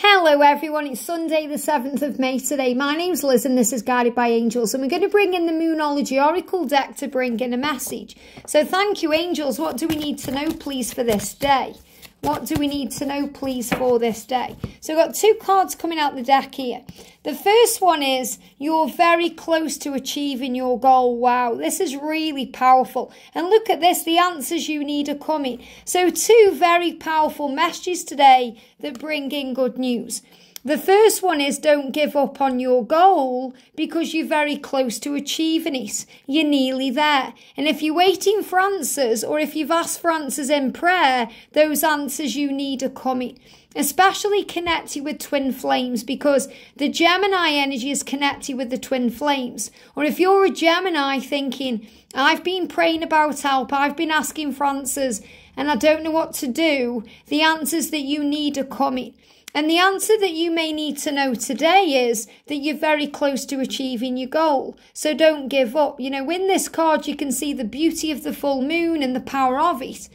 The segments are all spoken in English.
Hello everyone, it's Sunday the 7th of May today. My name's Liz and this is Guided by Angels and we're going to bring in the Moonology Oracle deck to bring in a message. So thank you angels, what do we need to know please for this day? What do we need to know, please, for this day? So we've got two cards coming out the deck here. The first one is you're very close to achieving your goal. Wow, this is really powerful. And look at this, the answers you need are coming. So two very powerful messages today that bring in good news. The first one is don't give up on your goal because you're very close to achieving it. You're nearly there. And if you're waiting for answers or if you've asked for answers in prayer, those answers you need are coming. Especially connected with twin flames because the Gemini energy is connected with the twin flames. Or if you're a Gemini thinking, I've been praying about help, I've been asking for answers, and I don't know what to do, the answers that you need are coming. And the answer that you may need to know today is that you're very close to achieving your goal. So don't give up. You know, in this card, you can see the beauty of the full moon and the power of it.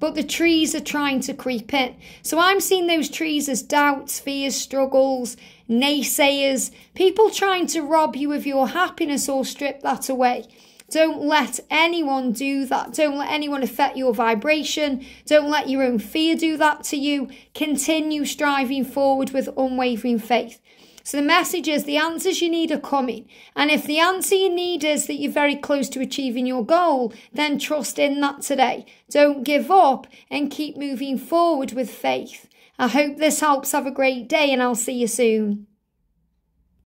But the trees are trying to creep in. So I'm seeing those trees as doubts, fears, struggles, naysayers, people trying to rob you of your happiness or strip that away. Don't let anyone do that. Don't let anyone affect your vibration. Don't let your own fear do that to you. Continue striving forward with unwavering faith. So the message is the answers you need are coming. And if the answer you need is that you're very close to achieving your goal, then trust in that today. Don't give up and keep moving forward with faith. I hope this helps. Have a great day and I'll see you soon.